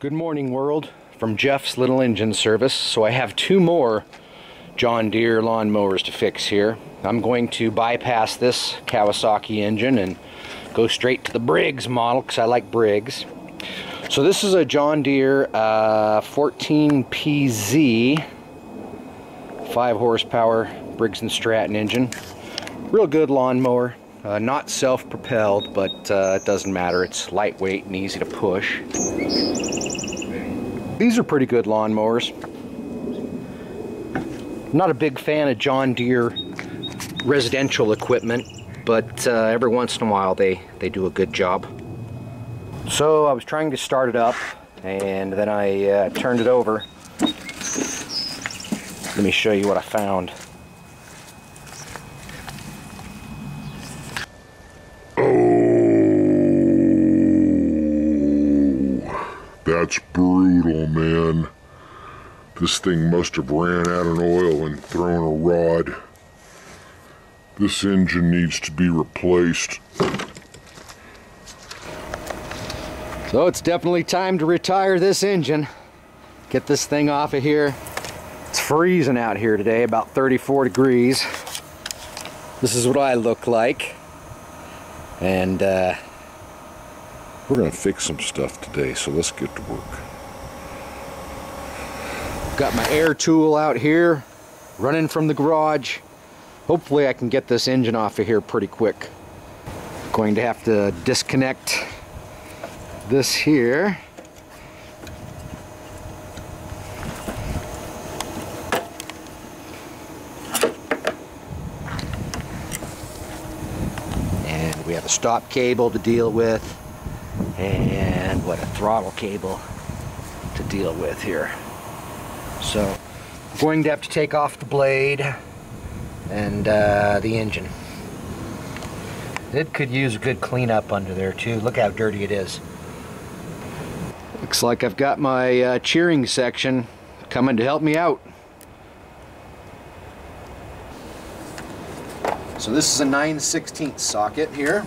Good morning world from Jeff's Little Engine Service. So I have two more John Deere lawn mowers to fix here. I'm going to bypass this Kawasaki engine and go straight to the Briggs model because I like Briggs. So this is a John Deere uh, 14PZ 5 horsepower Briggs & Stratton engine. Real good lawnmower. Uh, not self-propelled, but uh, it doesn't matter. It's lightweight and easy to push. These are pretty good lawnmowers. Not a big fan of John Deere residential equipment, but uh, every once in a while they, they do a good job. So I was trying to start it up, and then I uh, turned it over. Let me show you what I found. That's brutal, man. This thing must have ran out of oil and thrown a rod. This engine needs to be replaced. So it's definitely time to retire this engine. Get this thing off of here. It's freezing out here today, about 34 degrees. This is what I look like. And uh, we're going to fix some stuff today, so let's get to work. Got my air tool out here, running from the garage. Hopefully I can get this engine off of here pretty quick. Going to have to disconnect this here. And we have a stop cable to deal with and what a throttle cable to deal with here. So going to have to take off the blade and uh, the engine. It could use a good cleanup under there too. Look how dirty it is. Looks like I've got my uh, cheering section coming to help me out. So this is a 9 16 socket here.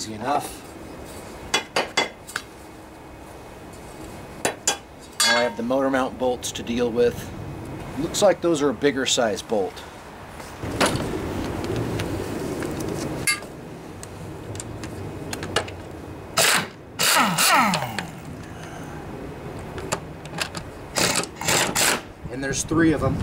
Easy enough. Now I have the motor mount bolts to deal with. Looks like those are a bigger size bolt. And there's three of them.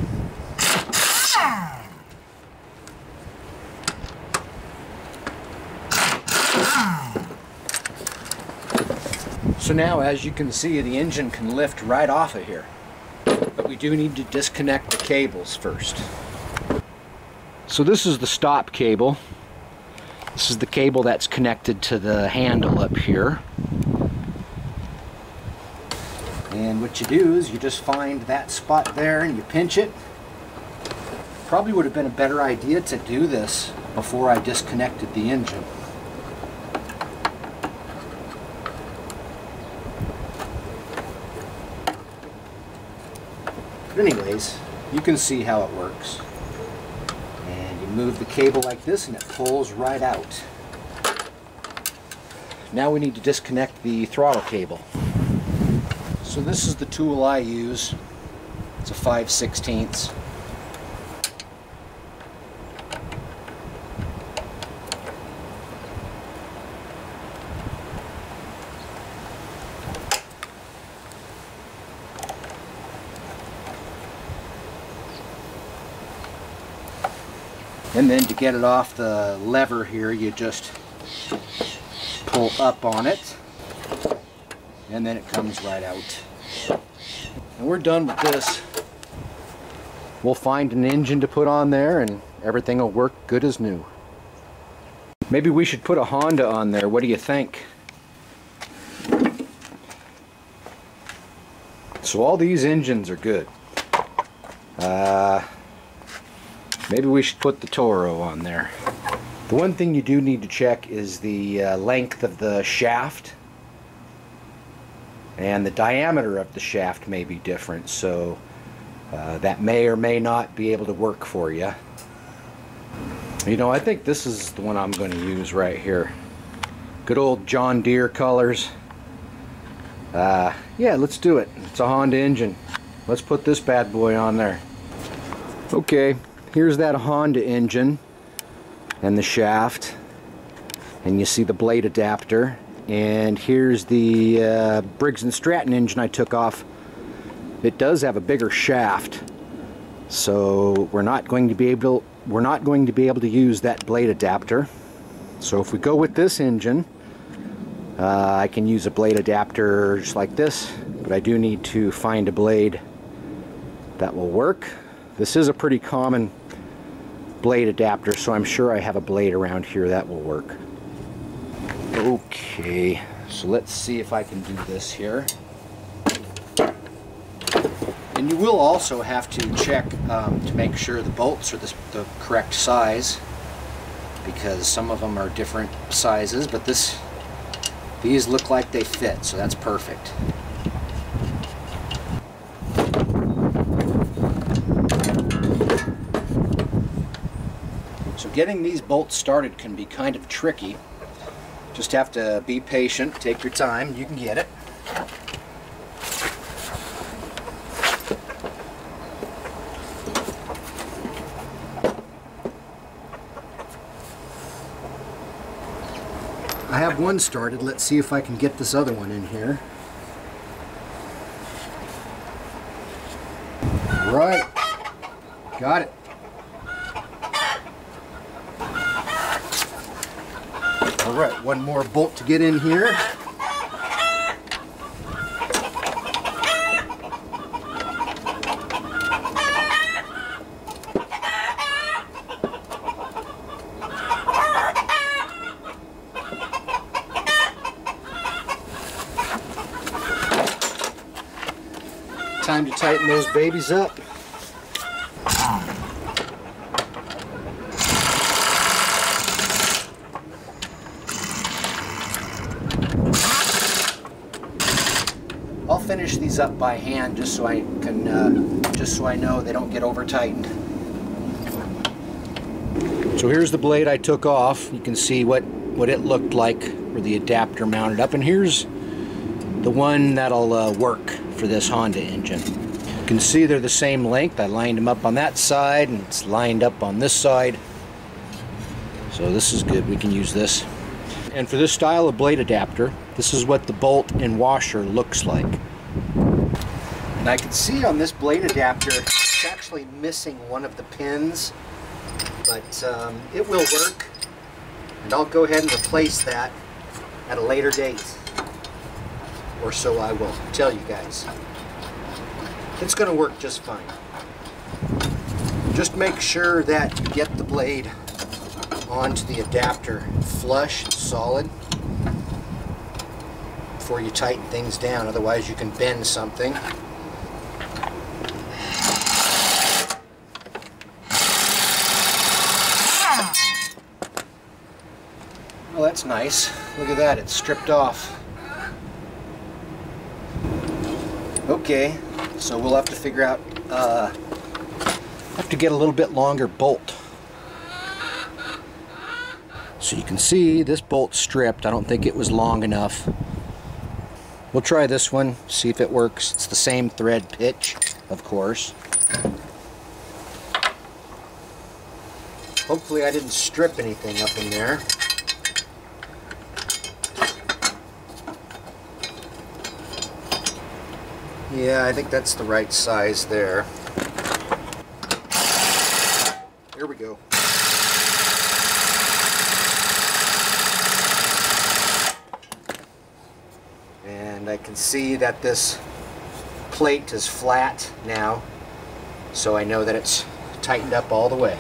So now, as you can see, the engine can lift right off of here. But we do need to disconnect the cables first. So this is the stop cable. This is the cable that's connected to the handle up here. And what you do is you just find that spot there and you pinch it. Probably would have been a better idea to do this before I disconnected the engine. But anyways, you can see how it works. And you move the cable like this and it pulls right out. Now we need to disconnect the throttle cable. So this is the tool I use. It's a 5 16 And then to get it off the lever here, you just pull up on it and then it comes right out. And we're done with this. We'll find an engine to put on there and everything will work good as new. Maybe we should put a Honda on there. What do you think? So all these engines are good. Uh, maybe we should put the Toro on there. The one thing you do need to check is the uh, length of the shaft and the diameter of the shaft may be different so uh, that may or may not be able to work for you you know I think this is the one I'm going to use right here Good old John Deere colors. Uh, yeah, let's do it. It's a Honda engine. Let's put this bad boy on there. Okay, here's that Honda engine and the shaft. And you see the blade adapter. And here's the uh, Briggs & Stratton engine I took off. It does have a bigger shaft. So we're not going to be able we're not going to be able to use that blade adapter. So if we go with this engine, uh, I can use a blade adapter just like this, but I do need to find a blade that will work. This is a pretty common blade adapter, so I'm sure I have a blade around here that will work. Okay, so let's see if I can do this here. And you will also have to check um, to make sure the bolts are the, the correct size because some of them are different sizes, but this these look like they fit, so that's perfect. Getting these bolts started can be kind of tricky. Just have to be patient, take your time, you can get it. I have one started. Let's see if I can get this other one in here. Right. Got it. Right, one more bolt to get in here. Time to tighten those babies up. I'll finish these up by hand just so I can, uh, just so I know they don't get over tightened. So here's the blade I took off. You can see what, what it looked like where the adapter mounted up. And here's the one that'll uh, work for this Honda engine. You can see they're the same length. I lined them up on that side and it's lined up on this side. So this is good. We can use this. And for this style of blade adapter, this is what the bolt and washer looks like. And I can see on this blade adapter, it's actually missing one of the pins, but um, it will work. And I'll go ahead and replace that at a later date. Or so I will tell you guys. It's going to work just fine. Just make sure that you get the blade onto the adapter flush solid before you tighten things down otherwise you can bend something well that's nice look at that it's stripped off okay so we'll have to figure out uh, have to get a little bit longer bolt so you can see this bolt stripped. I don't think it was long enough. We'll try this one, see if it works. It's the same thread pitch, of course. Hopefully I didn't strip anything up in there. Yeah, I think that's the right size there. Here we go. and I can see that this plate is flat now so I know that it's tightened up all the way.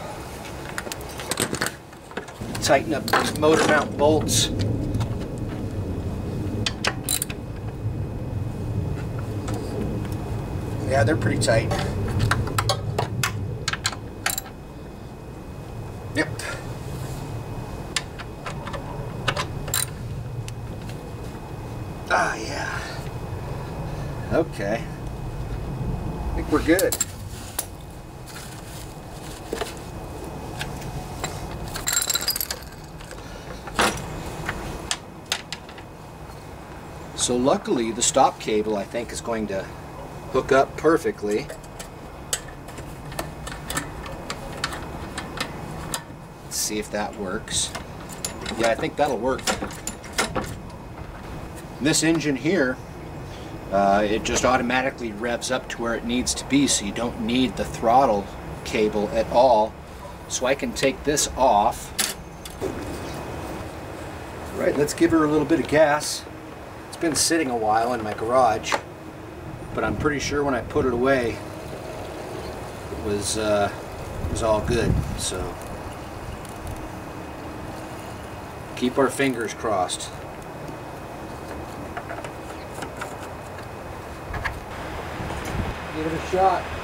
Tighten up these motor mount bolts. Yeah, they're pretty tight. Yep. Ah, yeah. Okay. I think we're good. So luckily the stop cable I think is going to hook up perfectly. Let's see if that works. Yeah, I think that'll work. This engine here, uh, it just automatically revs up to where it needs to be so you don't need the throttle cable at all. So I can take this off. All right, let's give her a little bit of gas. It's been sitting a while in my garage, but I'm pretty sure when I put it away, it was, uh, it was all good, so. Keep our fingers crossed. Give it a shot.